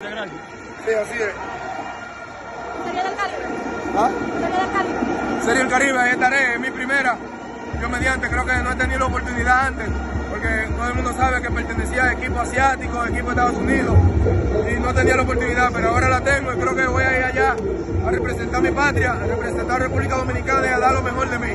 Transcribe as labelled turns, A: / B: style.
A: Sí, así es.
B: Sería del Caribe.
A: ¿Ah?
B: Sería del Caribe.
A: Sería el Caribe, ahí estaré, es mi primera. Yo mediante creo que no he tenido la oportunidad antes, porque todo el mundo sabe que pertenecía a equipo asiático, equipo de Estados Unidos, y no tenía la oportunidad, pero ahora la tengo y creo que voy a ir allá a representar mi patria, a representar a República Dominicana y a dar lo mejor de mí.